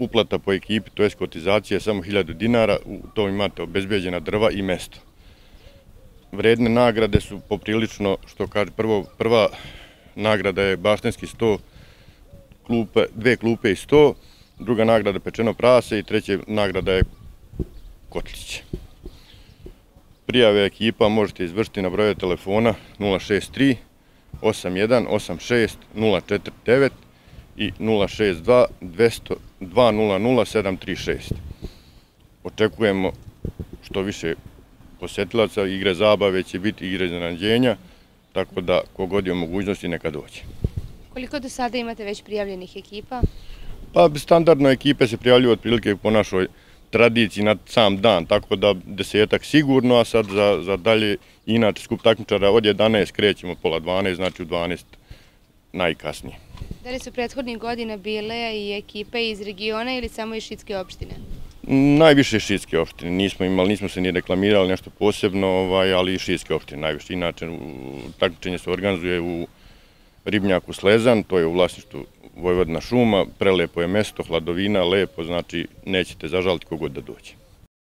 uplata po ekipi, to je kotizacija je samo 1000 dinara, u to imate obezbeđena drva i mesto. Vredne nagrade su poprilično, što kaže, prvo, prva nagrada je baštenski 100, klupe, dve klupe i 100, druga nagrada pečeno prase i treća nagrada je kotlić. Prijave ekipa možete izvršiti na broju telefona 063 81 86 049 i 062 200 736. Očekujemo što više posjetilaca, igre zabave će biti igre iznenađenja, tako da kogod je mogućnosti neka dođe. Koliko do sada imate već prijavljenih ekipa? Pa standardno ekipe se prijavljuju otprilike po našoj tradiciji na sam dan, tako da desetak sigurno, a sad za, za dalje inače skup takmičara od 11 krećemo pola 12, znači u 12 najkasnije. Da li su prethodnih godina bile i ekipe iz regiona ili samo iz Šitske opštine? Najviše Šitske opštine, nismo imali, nismo se ni reklamirali nešto posebno, ovaj, ali i Šitske opštine najviše. Inače, takmičenje se organizuje u Ribnjaku Slezan, to je u vlasništu Vojvodna šuma, prelepo je mesto, hladovina, lepo, znači nećete zažaliti kogod da dođe.